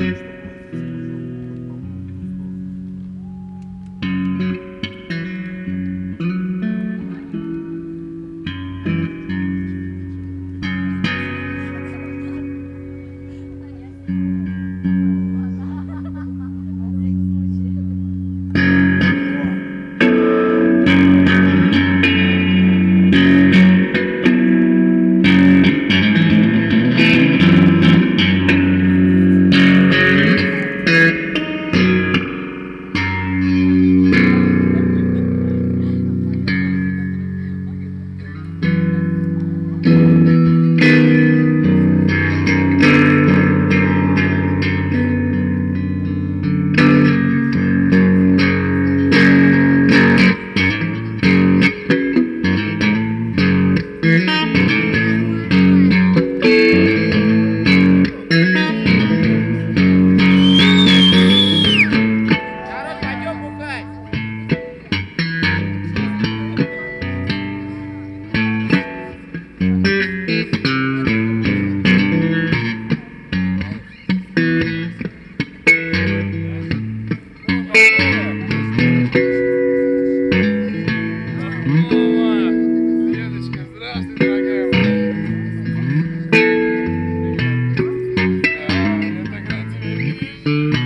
thank thank mm -hmm. you